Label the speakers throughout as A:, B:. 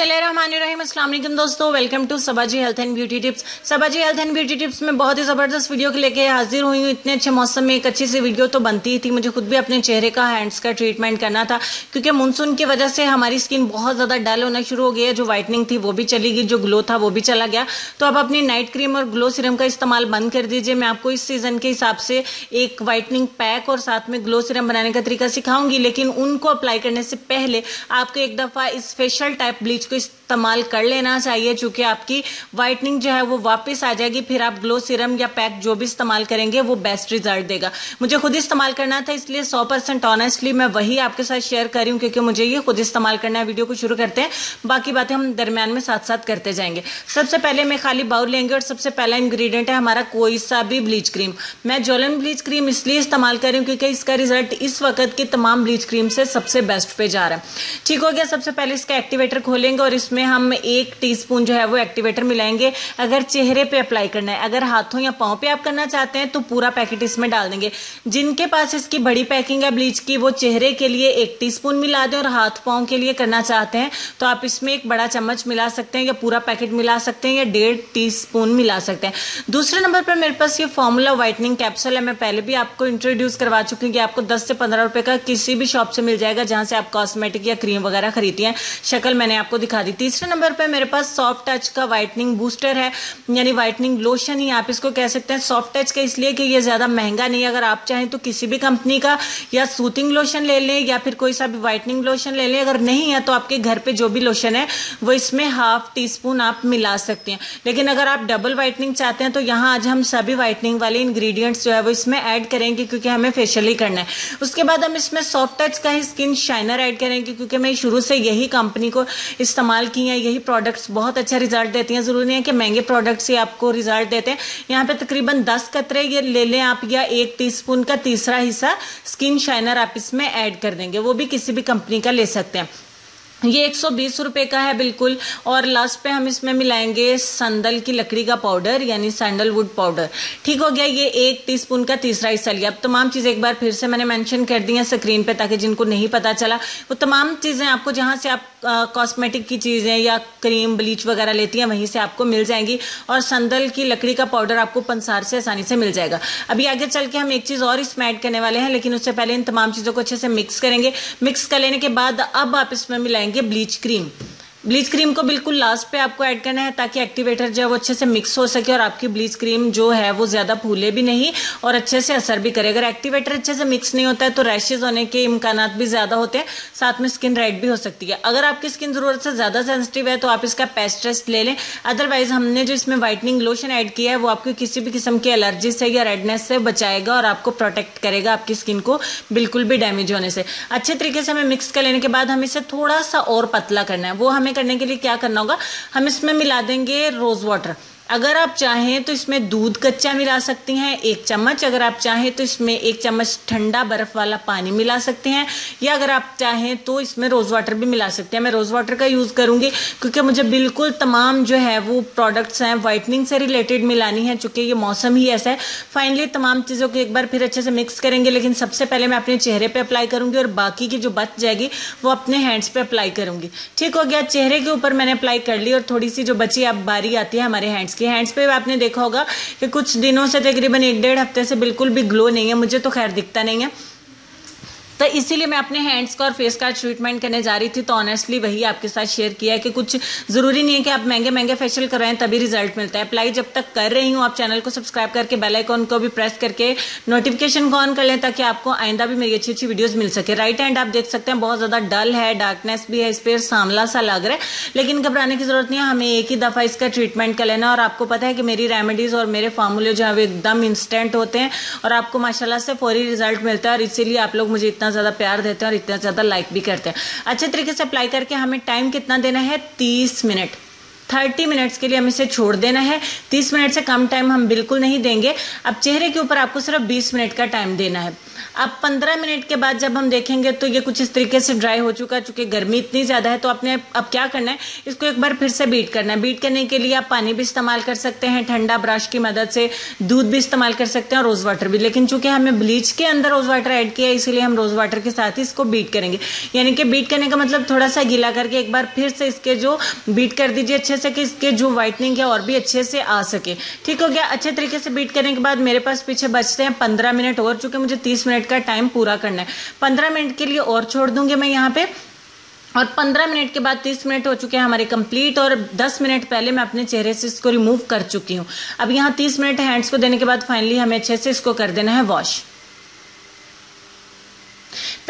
A: वालेकुम दोस्तों welcome to Sabaji health and beauty tips Sabaji health and beauty tips में बहुत ही ज़बरदस्त वीडियो को लेके हाजिर हुई हूँ। इतने अच्छे मौसम में एक अच्छी सी वीडियो तो बनती ही थी। मुझे खुद भी अपने चेहरे का हैंड्स का ट्रीटमेंट करना था, क्योंकि मानसून की वजह से हमारी स्किन बहुत ज़्यादा डल होना शुरू हो गया जो व्हाइटनिंग थी, वो भी चली गई, जो ग्लो था, वो भी चला गया। तो आप अपनी नाइट क्रीम और ग्लो सीरम का इस्तेमाल बंद कर दीजिए। मैं आपको इस सीज़न के हिसाब से एक व्हाइटनिंग पैक और साथ में ग्लो सीरम बनाने का तरीका सिखाऊँगी, लेकिन उनको अप्लाई करने से पहले आपको एक दफ़ा इस फेशियल टाइप ब्लीच को इस्तेमाल कर लेना चाहिए, चूँकि आपकी व्हाइटनिंग जो है वो वापस आ जाएगी, फिर आप ग्लो सीरम या पैक जो भी इस्तेमाल करेंगे, वो बेस्ट रिज़ल्ट देगा। मुझे खुद इस्तेमाल करना था, इसलिए सौ परसेंट ऑनेस्टली मैं वही आपके साथ शेयर कर रही हूँ, क्योंकि मुझे ये खुद इस्तेमाल करना है वीडियो को शुरू करते हैं। बाकी बातें हम दरमियान में साथ साथ करते जाएँगे। सबसे पहले मैं खाली बाउल लेंगे और सबसे पहला इंग्रीडियंट है हमारा कोई सा भी ब्लीच क्रीम मैं जोलन ब्लीच क्रीम इसलिए इस्तेमाल कर रही हूँ, क्योंकि इसका रिज़ल्ट इस वक्त की तमाम ब्लीच क्रीम से सबसे बेस्ट पे जा रहा है। ठीक हो गया, सबसे पहले इसका एक्टिवेटर खोलेंगे और इसमें हम एक टीस्पून जो है वो एक्टिवेटर मिलाएँगे। अगर चेहरे पे अप्लाई करना है, अगर हाथों या पाँव पे आप करना चाहते हैं तो पूरा पैकेट इसमें डाल देंगे। जिनके पास इसकी बड़ी पैकिंग है ब्लीच की, वो चेहरे के लिए एक टीस्पून मिला दें और हाथ पाँव के लिए करना चाहते हैं तो आप इसमें एक बड़ा चम्मच मिला सकते हैं या पूरा पैकेट मिला सकते हैं या डेढ़ टी मिला सकते हैं। दूसरे नंबर पर मेरे पास ये फॉर्मूला व्हाइटनिंग कैप्सूल है। मैं पहले भी आपको इंट्रोड्यूस करवा चुकी हूँ कि आपको दस से पंद्रह रुपए का किसी भी शॉप से मिल जाएगा जहाँ से आप कॉस्मेटिक या क्रीम वगैरह खरीदती हैं। शक्ल मैंने आपको दिखा दी। तीसरे नंबर पर मेरे पास सॉफ्ट टच का व्हाइटनिंग बूस्टर है, यानी व्हाइटनिंग लोशन ही आप इसको कह सकते हैं। सॉफ्ट टच का इसलिए कि ये ज़्यादा महँगा नहीं अगर आप चाहें तो किसी भी कंपनी का या सूथिंग लोशन ले लें या फिर कोई सा भी व्हाइटनिंग लोशन ले लें। अगर नहीं है तो आपके घर पे जो भी लोशन है, वो इसमें हाफ़ टी स्पून आप मिला सकते हैं। लेकिन अगर आप डबल व्हाइटनिंग चाहते हैं तो यहाँ आज हम सभी व्हाइटनिंग वाले इंग्रेडिएंट्स जो है, वो इसमें ऐड करेंगे क्योंकि हमें फेशियल ही करना है। उसके बाद हम इसमें सॉफ्ट टच का ही स्किन शाइनर ऐड करेंगे, क्योंकि मैं शुरू से यही कंपनी को इस्तेमाल की हैं, यही प्रोडक्ट्स बहुत अच्छा रिज़ल्ट देती हैं। ज़रूरी नहीं है कि महँगे प्रोडक्ट्स ही आपको रिज़ल्ट देते हैं। यहाँ पे तकरीबन दस कतरे ये ले लें आप या एक टीस्पून का तीसरा हिस्सा स्किन शाइनर आप इसमें ऐड कर देंगे। वो भी किसी भी कंपनी का ले सकते हैं। ये एक सौ बीस रुपये का है बिल्कुल। और लास्ट पे हम इसमें मिलाएँगे संदल की लकड़ी का पाउडर यानी सैंडलवुड पाउडर ठीक हो गया, ये एक टीस्पून का तीसरा हिस्सा लिया। अब तमाम चीज़ें एक बार फिर से मैंने मेंशन कर दी हैं स्क्रीन पे, ताकि जिनको नहीं पता चला, वो तमाम चीज़ें आपको जहाँ से आप कॉस्मेटिक की चीज़ें या क्रीम ब्लीच वगैरह लेती हैं, वहीं से आपको मिल जाएँगी। और संदल की लकड़ी का पाउडर आपको पंसार से आसानी से मिल जाएगा। अभी आगे चल के हम एक चीज़ और इसमें ऐड करने वाले हैं, लेकिन उससे पहले इन तमाम चीज़ों को अच्छे से मिक्स करेंगे। मिक्स कर लेने के बाद अब आप इसमें मिलाएँगे ब्लीच क्रीम ब्लीच क्रीम को बिल्कुल लास्ट पे आपको ऐड करना है ताकि एक्टिवेटर जो है वो अच्छे से मिक्स हो सके और आपकी ब्लीच क्रीम जो है वो ज़्यादा फूले भी नहीं और अच्छे से असर भी करे। अगर एक्टिवेटर अच्छे से मिक्स नहीं होता है तो रैशेज होने के इम्कान भी ज़्यादा होते हैं। साथ में स्किन रेड भी हो सकती है। अगर आपकी स्किन ज़रूरत से ज़्यादा सेंसिटिव है तो आप इसका पेस्ट टेस्ट ले लें। अदरवाइज़ हमने जो इसमें व्हाइटनिंग लोशन ऐड किया है वो आपकी किसी भी किस्म की एलर्जी से या रेडनेस से बचाएगा और आपको प्रोटेक्ट करेगा आपकी स्किन को बिल्कुल भी डैमेज होने से। अच्छे तरीके से हमें मिक्स कर लेने के बाद हम इसे थोड़ा सा और पतला करना है। वो हमें हमें करने के लिए क्या करना होगा? हम इसमें मिला देंगे रोज वाटर अगर आप चाहें तो इसमें दूध कच्चा मिला सकती हैं, एक चम्मच। अगर आप चाहें तो इसमें एक चम्मच ठंडा बर्फ़ वाला पानी मिला सकते हैं, या अगर आप चाहें तो इसमें रोज़ वाटर भी मिला सकते हैं। मैं रोज़ वाटर का यूज़ करूँगी, क्योंकि मुझे बिल्कुल तमाम जो है वो प्रोडक्ट्स हैं वाइटनिंग से रिलेटेड मिलानी है, चूँकि ये मौसम ही ऐसा है। फाइनली तमाम चीज़ों को एक बार फिर अच्छे से मिक्स करेंगे, लेकिन सबसे पहले मैं अपने चेहरे पर अप्लाई करूँगी और बाकी की जो बच जाएगी, वो अपने हैंड्स पर अप्लाई करूँगी। ठीक हो गया, चेहरे के ऊपर मैंने अप्लाई कर ली और थोड़ी सी जो बची अब बारी आती है हमारे हैंड्स की हैंड्स पे। आपने देखा होगा कि कुछ दिनों से तकरीबन एक डेढ़ हफ़्ते से बिल्कुल भी ग्लो नहीं है। मुझे तो खैर दिखता नहीं है। तो इसीलिए मैं अपने हैंड्स का और फेस का ट्रीटमेंट करने जा रही थी तो ऑनेस्टली वही आपके साथ शेयर किया है कि कुछ ज़रूरी नहीं है कि आप महँगे महँगे फेशियल करवाएँ, तभी रिज़ल्ट मिलता है। अप्लाई जब तक कर रही हूँ, आप चैनल को सब्सक्राइब करके बेल आइकॉन को भी प्रेस करके नोटिफिकेशन को ऑन कर लें, ताकि आपको आइंदा भी मेरी अच्छी अच्छी वीडियोज़ मिल सके। राइट हैंड आप देख सकते हैं, बहुत ज़्यादा डल है डार्कनेस भी है, इस पर सामला सा लग रहा है। लेकिन घबराने की ज़रूरत नहीं है, हमें एक ही दफ़ा इसका ट्रीटमेंट कर लेना और आपको पता है कि मेरी रेमेडीज़ और मेरे फार्मूले जो है, वो एकदम इंस्टेंट होते हैं, और आपको माशाला से फौरी रिज़ल्ट मिलता है, और इसीलिए आप लोग मुझे इतना ज़्यादा प्यार देते हैं और इतना ज़्यादा लाइक भी करते हैं। अच्छे तरीके से अप्लाई करके हमें टाइम कितना देना है? तीस मिनट थर्टी मिनट्स के लिए हम इसे छोड़ देना है। तीस मिनट से कम टाइम हम बिल्कुल नहीं देंगे। अब चेहरे के ऊपर आपको सिर्फ़ बीस मिनट का टाइम देना है। अब पंद्रह मिनट के बाद जब हम देखेंगे तो ये कुछ इस तरीके से ड्राई हो चुका है, चूँकि गर्मी इतनी ज़्यादा है तो आपने अब क्या करना है? इसको एक बार फिर से बीट करना है। बीट करने के लिए आप पानी भी इस्तेमाल कर सकते हैं, ठंडा ब्रश की मदद से, दूध भी इस्तेमाल कर सकते हैं और रोज़ वाटर भी। लेकिन चूँकि हमें ब्लीच के अंदर रोज़ वाटर ऐड किया है, इसीलिए हम रोज़ वाटर के साथ ही इसको बीट करेंगे। यानी कि बीट करने का मतलब थोड़ा सा गीला करके एक बार फिर से इसके जो बीट कर दीजिए अच्छे से, कि इसके जो व्हाइटनिंग है और भी अच्छे से आ सके। ठीक हो गया? अच्छे तरीके से बीट करने के बाद मेरे पास पीछे बचते हैं पंद्रह मिनट और, चूँकि मुझे तीस मिनट का टाइम पूरा करना है। पंद्रह मिनट के लिए और छोड़ दूँगी मैं यहाँ पे। और 15 मिनट के बाद 30 मिनट हो चुके हैं हमारे कंप्लीट और 10 मिनट पहले मैं अपने चेहरे से इसको रिमूव कर चुकी हूँ। अब यहाँ 30 मिनट हैंड्स को देने के बाद फाइनली हमें अच्छे से इसको कर देना है वॉश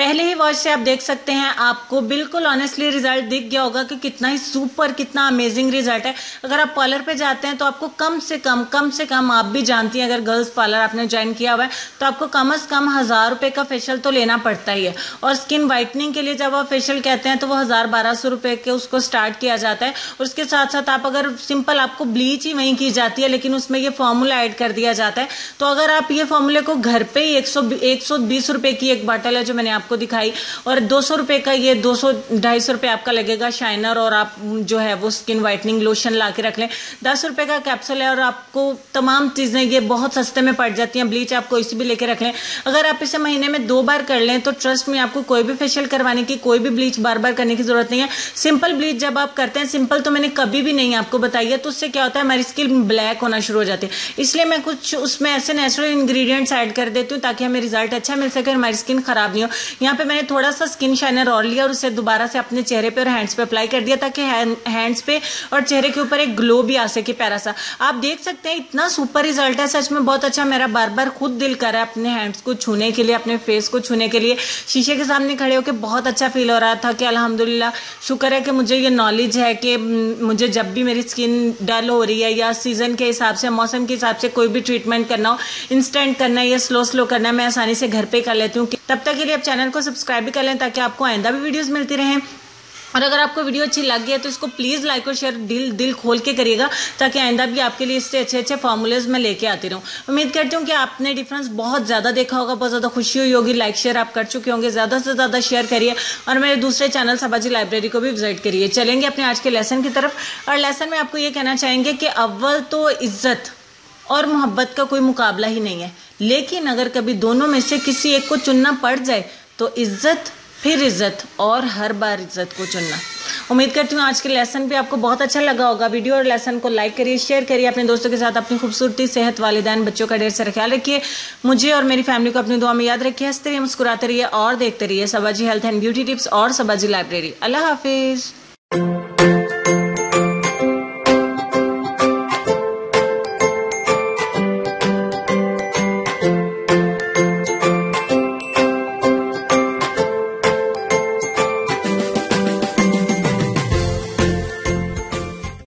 A: पहले ही वॉच से आप देख सकते हैं, आपको बिल्कुल ऑनेस्टली रिज़ल्ट दिख गया होगा कि कितना ही सुपर कितना अमेजिंग रिज़ल्ट है। अगर आप पार्लर पे जाते हैं तो आपको कम से कम कम से कम, आप भी जानती हैं, अगर गर्ल्स पार्लर आपने ज्वाइन किया हुआ है तो आपको कम अज कम हज़ार रुपए का फेशियल तो लेना पड़ता ही है। और स्किन वाइटनिंग के लिए जब आप फेशियल कहते हैं तो वो हज़ार बारह सौ रुपए के उसको स्टार्ट किया जाता है। और उसके साथ साथ आप अगर सिंपल आपको ब्लीच ही वहीं की जाती है, लेकिन उसमें ये फॉर्मूला ऐड कर दिया जाता है। तो अगर आप ये फॉर्मूले को घर पर ही एक सौ रुपए की एक बॉटल है, जो मैंने आपको दिखाई। और दो सौ रुपए का ये दो सौ, ढाई सौ रुपए आपका लगेगा शाइनर और आप जो है वो स्किन वाइटनिंग लोशन ला के रख लें। दस रुपए का कैप्सूल है और आपको तमाम चीज़ें ये बहुत सस्ते में पड़ जाती हैं। ब्लीच आप कोई सी भी लेके रख लें। अगर आप इसे महीने में दो बार कर लें तो ट्रस्ट में, आपको कोई भी फेशियल करवाने की, कोई भी ब्लीच बार बार करने की ज़रूरत नहीं है। सिंपल ब्लीच जब आप करते हैं, सिंपल तो मैंने कभी भी नहीं आपको बताई है तो उससे क्या होता है, हमारी स्किन ब्लैक होना शुरू हो जाती है। इसलिए मैं कुछ उसमें ऐसे नेचुरल इंग्रेडिएंट्स ऐड कर देती हूँ ताकि हमें रिज़ल्ट अच्छा मिल सके हमारी स्किन खराब नहीं हो। यहाँ पे मैंने थोड़ा सा स्किन शाइनर और लिया और उसे दोबारा से अपने चेहरे पे और हैंड्स पे अप्लाई कर दिया ताकि हैंड्स पे और चेहरे के ऊपर एक ग्लो भी आ सके प्यारा सा आप देख सकते हैं, इतना सुपर रिज़ल्ट है, सच में बहुत अच्छा मेरा बार बार खुद दिल कर रहा है अपने हैंड्स को छूने के लिए, अपने फेस को छूने के लिए। शीशे के सामने खड़े होकर बहुत अच्छा फील हो रहा था कि अलहमदुल्ला शुक्र है कि मुझे ये नॉलेज है कि मुझे जब भी मेरी स्किन डल हो रही है या सीज़न के हिसाब से, मौसम के हिसाब से कोई भी ट्रीटमेंट करना हो इंस्टेंट करना है या स्लो स्लो करना है, मैं आसानी से घर पे कर लेती हूँ तब तक के लिए आप चैनल को सब्सक्राइब भी कर लें ताकि आपको आइंदा भी वीडियोज़ मिलती रहें। और अगर आपको वीडियो अच्छी लग गई है तो इसको प्लीज़ लाइक और शेयर दिल दिल खोल के करिएगा ताकि आइंदा भी आपके लिए इससे अच्छे अच्छे फॉर्मूलेज मैं लेके आती रहूँ। उम्मीद करती हूँ कि आपने डिफरेंस बहुत ज़्यादा देखा होगा, बहुत ज़्यादा खुशी हुई होगी। लाइक शेयर आप कर चुके होंगे, ज़्यादा से ज़्यादा शेयर करिए और मेरे दूसरे चैनल सबाजी लाइब्रेरी को भी विज़िट करिए। चलेंगे अपने आज के लेसन की तरफ़। और लेसन में आपको ये कहना चाहेंगे कि अव्वल तो इज़्ज़त और मोहब्बत का कोई मुकाबला ही नहीं है। लेकिन अगर कभी दोनों में से किसी एक को चुनना पड़ जाए तो इज़्ज़त, फिर इज़्ज़त और हर बार इज़्ज़त को चुनना। उम्मीद करती हूँ आज के लेसन भी आपको बहुत अच्छा लगा होगा। वीडियो और लेसन को लाइक करिए शेयर करिए, अपने दोस्तों के साथ अपनी खूबसूरती, सेहत, वालदेन बच्चों का ढेर सारा ख्याल रखिए। मुझे और मेरी फैमिली को अपनी दुआ में याद रखिए। हँसते रहिए, मुस्कुराते रहिए और देखते रहिए Sabaji health and beauty tips और सबाजी लाइब्रेरी अल्लाह हाफिज़।